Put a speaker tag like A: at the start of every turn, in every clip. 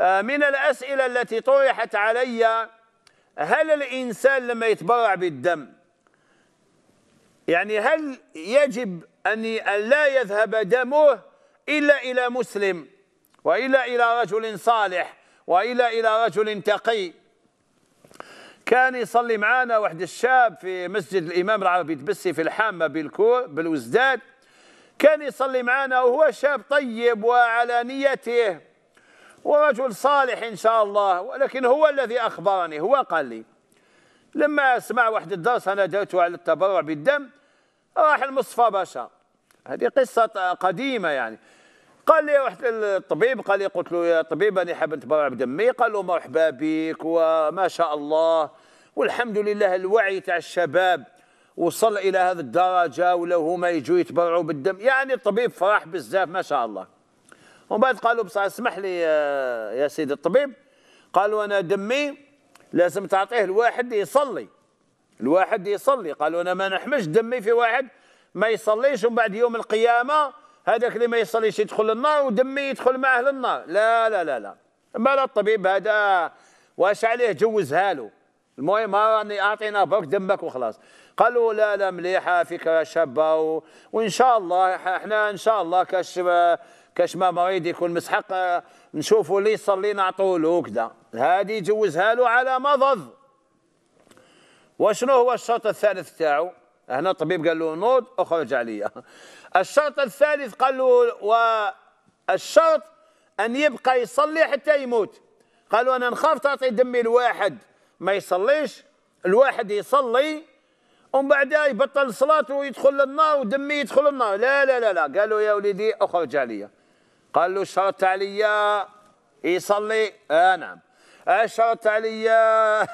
A: آه، من الأسئلة التي طرحت علي هل الإنسان لما يتبرع بالدم؟ يعني هل يجب أن لا يذهب دمه إلا إلى مسلم وإلا إلى رجل صالح وإلا إلى رجل تقي؟ كان يصلي معنا واحد الشاب في مسجد الإمام العربي تبسي في الحامة بالكور بالوزداد. كان يصلي معنا وهو شاب طيب وعلى نيته. ورجل صالح إن شاء الله ولكن هو الذي أخبرني هو قال لي لما سمع واحد الدرس أنا درته على التبرع بالدم راح المصطفى باشا. هذه قصة قديمة يعني. قال لي رحت للطبيب قال لي قلت له يا طبيب أنا حاب نتبرع بدمي. قال له مرحبا بك وما شاء الله والحمد لله الوعي تاع الشباب وصل إلى هذه الدرجة ولا هما يجوا يتبرعوا بالدم. يعني الطبيب فرح بزاف ما شاء الله. ومن بعد قالوا بصح اسمح لي يا سيدي الطبيب. قالوا أنا دمي لازم تعطيه الواحد يصلي. الواحد يصلي. قالوا أنا ما نحملش دمي في واحد ما يصليش ومن بعد يوم القيامة هذاك اللي ما يصليش يدخل النار ودمي يدخل معه للنار لا لا لا لا. مال الطبيب هذا واش عليه؟ جوزها له المهم راني أعطينا برك دمك وخلاص. قالوا لا لا مليحة فكره شابة و... وإن شاء الله إحنا إن شاء الله كاش كاش ما مريض يكون مسحق نشوفوا اللي يصلي نعطوه له كذا هذه جوزها له على مضض. وشنو هو الشرط الثالث تاعو؟ هنا الطبيب قال له نوض اخرج عليا. الشرط الثالث قال له والشرط أن يبقى يصلي حتى يموت. قالوا أنا نخاف تعطي دمي الواحد. ما يصليش الواحد يصلي ومن بعدها يبطل الصلاة ويدخل للنار ودمي يدخل النار. لا لا لا لا. قالوا يا وليدي اخرج عليا. قال له الشرط عليا يصلي؟ آه نعم. الشرط عليا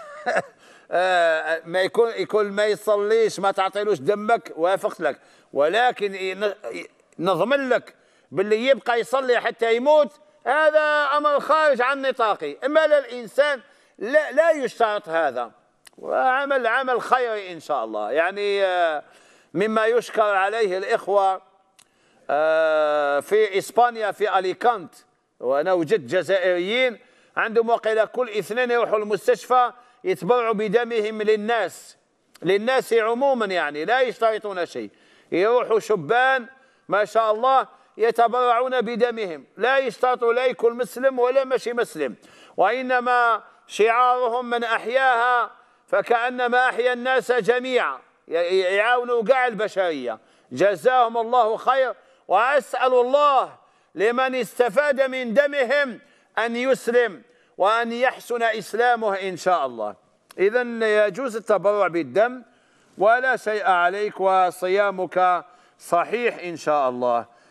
A: آه ما يكون يكون ما يصليش ما تعطيلوش دمك وافقت لك. ولكن نضمن لك باللي يبقى يصلي حتى يموت هذا أمر خارج عن نطاقي. أما الإنسان لا, لا يشترط هذا. وعمل عمل خيري إن شاء الله. يعني آه، مما يشكر عليه الإخوة آه، في إسبانيا في أليكانت. وأنا وجدت جزائريين عندهم وقيل كل اثنين يروحوا المستشفى يتبرعوا بدمهم للناس. للناس عموما يعني لا يشترطون شيء. يروحوا شبان ما شاء الله يتبرعون بدمهم. لا يشترطوا لا يكون مسلم ولا ماشي مسلم. وإنما شعارهم من أحياها فكأنما أحيا الناس جميعا. يعاونوا قاع البشرية. جزاهم الله خير. وأسأل الله لمن استفاد من دمهم أن يسلم وأن يحسن إسلامه إن شاء الله. إذا يجوز التبرع بالدم ولا شيء عليك وصيامك صحيح إن شاء الله.